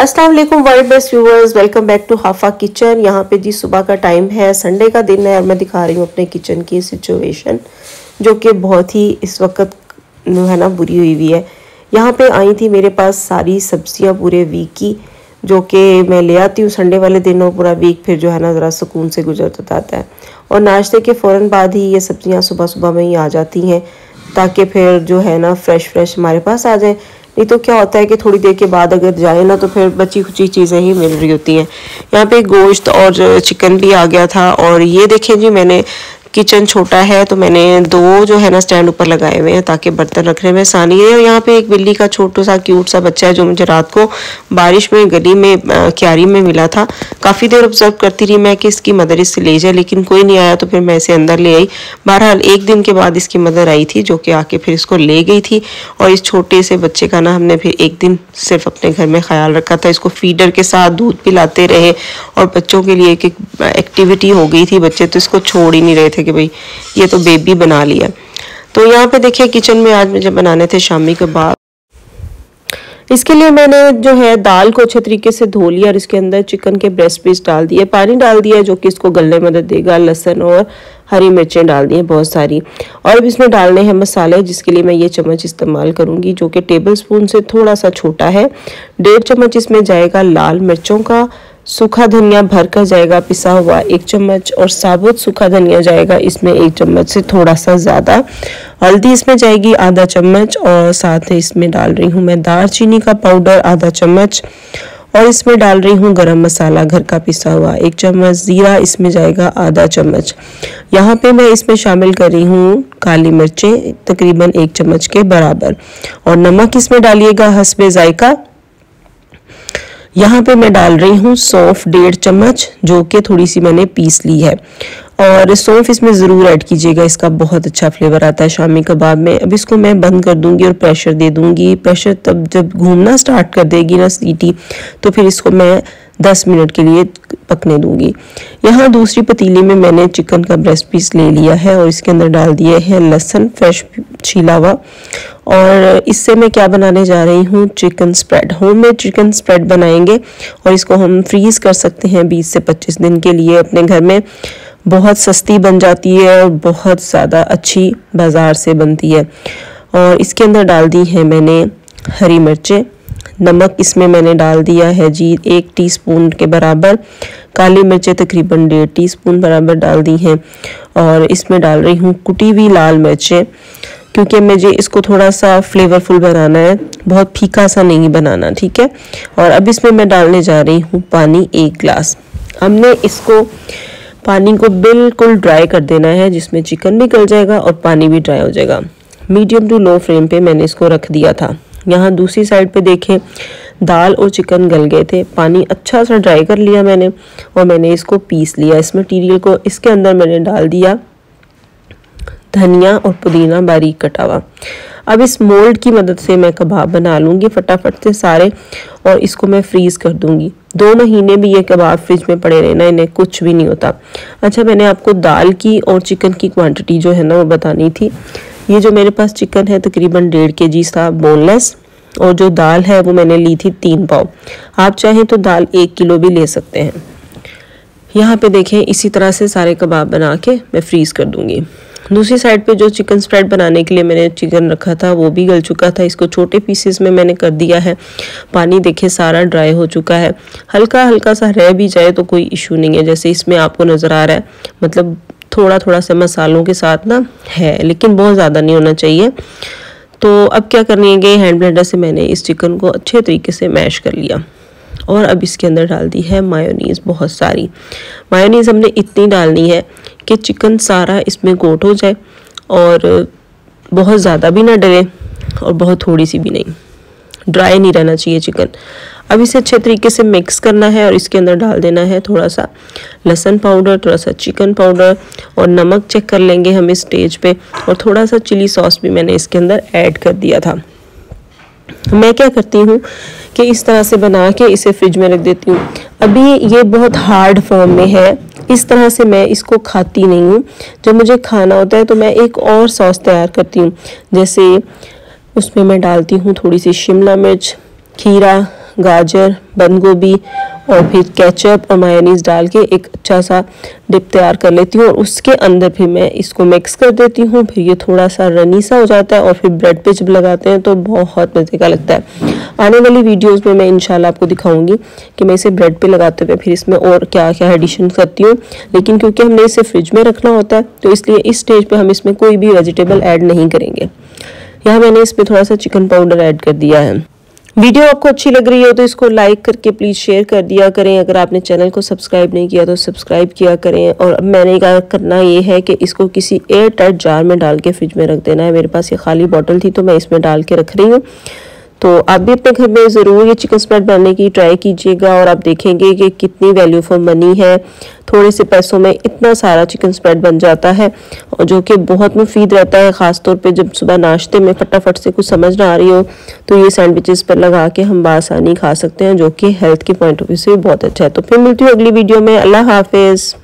अस्सलाम वालेकुम world best viewers welcome back to Hafa kitchen. यहाँ पे जी सुबह का टाइम है संडे का दिन है, और मैं दिखा रही हूँ अपने किचन की सिचुएशन जो कि बहुत ही इस वक्त है ना बुरी हुई हुई है। यहाँ पे आई थी मेरे पास सारी सब्ज़ियाँ पूरे वीक की, जो कि मैं ले आती हूँ संडे वाले दिन, और पूरा वीक फिर जो है ना ज़रा सुकून से गुजर जाता है। और नाश्ते के फ़ौर बाद ही ये सब्ज़ियाँ सुबह सुबह में ही आ जाती हैं, ताकि फिर जो है ना फ्रेश फ्रेश हमारे पास आ जाए। नहीं तो क्या होता है कि थोड़ी देर के बाद अगर जाए ना तो फिर बची खुची चीज़ें ही मिल रही होती हैं। यहाँ पे गोश्त और चिकन भी आ गया था, और ये देखें जी मैंने किचन छोटा है तो मैंने दो जो है ना स्टैंड ऊपर लगाए हुए हैं ताकि बर्तन रखने में आसानी है और यहाँ पे एक बिल्ली का छोटा सा क्यूट सा बच्चा है जो मुझे रात को बारिश में, गली में क्यारी में मिला था। काफ़ी देर ऑब्ज़र्व करती रही मैं कि इसकी मदर इससे ले जाए, लेकिन कोई नहीं आया तो फिर मैं इसे अंदर ले आई। बहरहाल, एक दिन के बाद इसकी मदर आई थी, जो कि आके फिर इसको ले गई थी। और इस छोटे से बच्चे का ना हमने फिर एक दिन सिर्फ़ अपने घर में ख्याल रखा था। इसको फीडर के साथ दूध पिलाते रहे, और बच्चों के लिए एक एक्टिविटी हो गई थी बच्चे तो इसको छोड़ ही नहीं रहे थे। थे कि भाई, ये तो बेबी बना लिया। तो यहाँ पे देखिए किचन में आज मुझे बनाने थे शामी कबाब इसके लिए मैंने जो है, दाल को अच्छे तरीके से धो लिया और इसके अंदर चिकन के ब्रेस्ट पीस डाल दिए। पानी डाल दिया जो कि इसको गलने में मदद देगा। लहसन और हरी मिर्चें डाल दी हैं बहुत सारी। और अब इसमें डालने हैं मसाले, जिसके लिए मैं ये चम्मच इस्तेमाल करूँगी, जो कि टेबल स्पून से थोड़ा सा छोटा है। डेढ़ चम्मच इसमें जाएगा लाल मिर्चों का सूखा धनिया भर कर जाएगा, पिसा हुआ एक चम्मच और साबुत सूखा धनिया जाएगा, इसमें एक चम्मच से थोड़ा सा ज़्यादा। हल्दी इसमें जाएगी आधा चम्मच और साथ ही इसमें डाल रही हूँ मैं दार चीनी का पाउडर आधा चम्मच और इसमें डाल रही हूँ गरम मसाला घर का पिसा हुआ एक चम्मच, ज़ीरा इसमें जाएगा आधा चम्मच। यहाँ पे मैं इसमें शामिल कर रही हूँ काली मिर्चें, तकरीबन एक चम्मच के बराबर। और नमक इसमें डालिएगा हसबे जायका। यहाँ पे मैं डाल रही हूँ सौंफ डेढ़ चम्मच, जो कि थोड़ी सी मैंने पीस ली है। और सौंफ इसमें ज़रूर ऐड कीजिएगा, इसका बहुत अच्छा फ्लेवर आता है शामी कबाब में। अब इसको मैं बंद कर दूँगी और प्रेशर दे दूँगी। प्रेशर तब जब घूमना स्टार्ट कर देगी ना सीटी तो फिर इसको मैं 10 मिनट के लिए पकने दूँगी। यहाँ दूसरी पतीली में मैंने चिकन का ब्रेस्ट पीस ले लिया है और इसके अंदर डाल दिए हैं लहसन फ्रेश छीला हुआ और इससे मैं क्या बनाने जा रही हूँ? चिकन स्प्रेड होम में चिकन स्प्रेड बनाएँगे और इसको हम फ्रीज कर सकते हैं 20 से 25 दिन के लिए। अपने घर में बहुत सस्ती बन जाती है और बहुत ज़्यादा अच्छी बाज़ार से बनती है। और इसके अंदर डाल दी है मैंने हरी मिर्चें। नमक इसमें मैंने डाल दिया है जी, एक टीस्पून के बराबर। काली मिर्चें तकरीबन डेढ़ टीस्पून बराबर डाल दी हैं और इसमें डाल रही हूँ कुटी हुई लाल मिर्चें, क्योंकि मुझे इसको थोड़ा सा फ्लेवरफुल बनाना है। बहुत फीका सा नहीं बनाना, ठीक है? और अब इसमें मैं डालने जा रही हूँ पानी एक ग्लास। हमने इसको, पानी को बिल्कुल ड्राई कर देना है, जिसमें चिकन भी गल जाएगा और पानी भी ड्राई हो जाएगा। मीडियम टू लो फ्लेम पे मैंने इसको रख दिया था। यहाँ दूसरी साइड पे देखें, दाल और चिकन गल गए थे। पानी अच्छा सा ड्राई कर लिया मैंने और मैंने इसको पीस लिया। इस मटीरियल को इसके अंदर मैंने डाल दिया धनिया और पुदीना बारीक कटा हुआ। अब इस मोल्ड की मदद से मैं कबाब बना लूँगी फटाफट से सारे और इसको मैं फ्रीज़ कर दूँगी। दो महीने भी ये कबाब फ्रिज में पड़े रहना, इन्हें कुछ भी नहीं होता। अच्छा मैंने आपको दाल की और चिकन की क्वांटिटी जो है ना वो बतानी थी। ये जो मेरे पास चिकन है, तकरीबन डेढ़ के जी था बोनलेस और जो दाल है, वो मैंने ली थी तीन पाव। आप चाहें तो दाल एक किलो भी ले सकते हैं। यहाँ पे देखें, इसी तरह से सारे कबाब बना के मैं फ्रीज़ कर दूँगी। दूसरी साइड पे जो चिकन स्प्रेड बनाने के लिए मैंने चिकन रखा था, वो भी गल चुका था। इसको छोटे पीसेस में मैंने कर दिया है। पानी देखे, सारा ड्राई हो चुका है। हल्का हल्का सा रह भी जाए तो कोई इशू नहीं है, जैसे इसमें आपको नज़र आ रहा है। मतलब थोड़ा थोड़ा सा मसालों के साथ ना है, लेकिन बहुत ज़्यादा नहीं होना चाहिए। तो अब क्या करनी है हैंड ब्लेंडर से मैंने इस चिकन को अच्छे तरीके से मैश कर लिया और अब इसके अंदर डाल दी है मायोनीज़ बहुत सारी। मायोनीज़ हमने इतनी डालनी है कि चिकन सारा इसमें कोट हो जाए और बहुत ज़्यादा भी ना डरे और बहुत थोड़ी सी भी नहीं। ड्राई नहीं रहना चाहिए चिकन अब इसे अच्छे तरीके से मिक्स करना है और इसके अंदर डाल देना है थोड़ा सा लहसन पाउडर थोड़ा सा चिकन पाउडर और नमक चेक कर लेंगे हम इस स्टेज पे और थोड़ा सा चिली सॉस भी मैंने इसके अंदर ऐड कर दिया था। मैं क्या करती हूँ कि इस तरह से बना के इसे फ्रिज में रख देती हूँ। अभी ये बहुत हार्ड फॉर्म में है। इस तरह से मैं इसको खाती नहीं हूँ। जब मुझे खाना होता है तो मैं एक और सॉस तैयार करती हूँ। जैसे उसमें मैं डालती हूँ थोड़ी सी शिमला मिर्च, खीरा गाजर बंद गोभी और फिर केचप और मायोनीज डाल के एक अच्छा सा डिप तैयार कर लेती हूँ और उसके अंदर फिर मैं इसको मिक्स कर देती हूँ। फिर ये थोड़ा सा रनी सा हो जाता है और फिर ब्रेड पे जब लगाते हैं तो बहुत मज़े का लगता है। आने वाली वीडियोस में मैं इंशाल्लाह आपको दिखाऊँगी कि मैं इसे ब्रेड पे लगाते हुए फिर इसमें और क्या क्या एडिशन करती हूँ। लेकिन क्योंकि हमने इसे फ्रिज में रखना होता है तो इसलिए इस स्टेज पर हम इसमें कोई भी वेजिटेबल ऐड नहीं करेंगे। यहाँ मैंने इसमें थोड़ा सा चिकन पाउडर ऐड कर दिया है। वीडियो आपको अच्छी लग रही हो तो इसको लाइक करके प्लीज़ शेयर कर दिया करें। अगर आपने चैनल को सब्सक्राइब नहीं किया तो सब्सक्राइब किया करें। और मैंने कहा करना ये है कि इसको किसी एयर टाइट जार में डाल के फ्रिज में रख देना है। मेरे पास ये खाली बॉटल थी तो मैं इसमें डाल के रख रही हूँ। तो आप भी अपने घर में ज़रूर ये चिकन स्प्रेड बनाने की ट्राई कीजिएगा और आप देखेंगे कि कितनी वैल्यू फॉर मनी है। थोड़े से पैसों में इतना सारा चिकन स्प्रेड बन जाता है और जो कि बहुत मुफीद रहता है ख़ास तौर पे जब सुबह नाश्ते में फटाफट से कुछ समझ ना आ रही हो तो ये सैंडविचेस पर लगा के हम बासानी खा सकते हैं, जो कि हेल्थ के पॉइंट ऑफ़ व्यू से बहुत अच्छा है। तो फिर मिलती हूँ अगली वीडियो में। अल्लाह हाफिज़।